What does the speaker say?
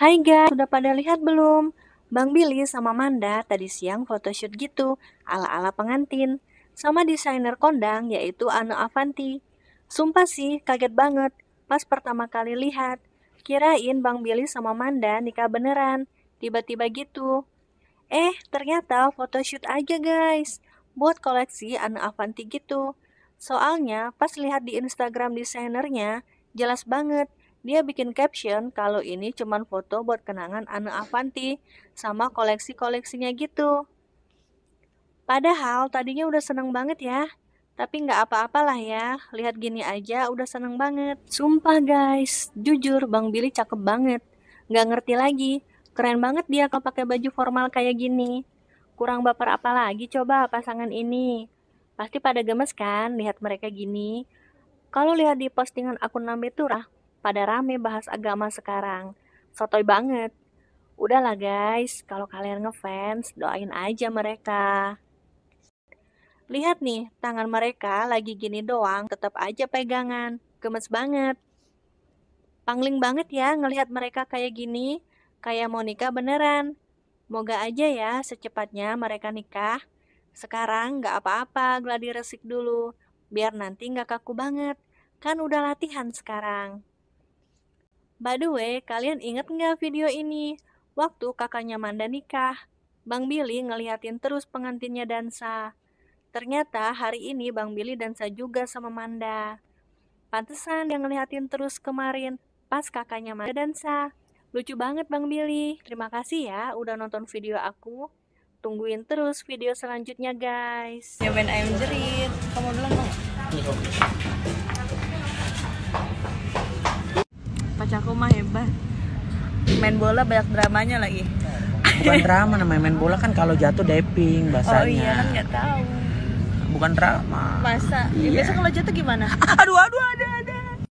Hai guys, sudah pada lihat belum? Bang Billy sama Manda tadi siang photoshoot gitu, ala-ala pengantin, sama desainer kondang yaitu Anu Avanti. Sumpah sih, kaget banget pas pertama kali lihat. Kirain Bang Billy sama Manda nikah beneran, tiba-tiba gitu. Eh, ternyata photoshoot aja guys, buat koleksi Anu Avanti gitu. Soalnya pas lihat di Instagram desainernya, jelas banget dia bikin caption kalau ini cuman foto buat kenangan Anu Avanti sama koleksi-koleksinya gitu. Padahal tadinya udah seneng banget ya. Tapi nggak apa-apalah ya, lihat gini aja udah seneng banget. Sumpah guys, jujur Bang Billy cakep banget. Nggak ngerti lagi, keren banget dia kalau pakai baju formal kayak gini. Kurang baper apa lagi coba pasangan ini. Pasti pada gemes kan lihat mereka gini. Kalau lihat di postingan akun Nambe Turah, pada rame bahas agama sekarang. Sotoy banget. Udahlah guys, kalau kalian ngefans, doain aja mereka. Lihat nih, tangan mereka lagi gini doang, tetap aja pegangan. Gemes banget. Pangling banget ya ngelihat mereka kayak gini, kayak mau beneran. Moga aja ya secepatnya mereka nikah. Sekarang nggak apa-apa, gladi resik dulu. Biar nanti nggak kaku banget. Kan udah latihan sekarang. By the way, kalian inget nggak video ini? Waktu kakaknya Manda nikah, Bang Billy ngeliatin terus pengantinnya dansa. Ternyata hari ini Bang Billy dansa juga sama Manda. Pantesan yang ngeliatin terus kemarin pas kakaknya Manda dansa. Lucu banget Bang Billy. Terima kasih ya udah nonton video aku. Tungguin terus video selanjutnya guys. Nyobain ayam jerit. Kamu dulu mau? Main bola banyak dramanya lagi. Bukan drama namanya main bola kan kalau jatuh diving bahasanya. Oh iya kan nggak tahu. Bukan drama. Masa? Ya, Iya. biasa kalau jatuh gimana? Aduh aduh ada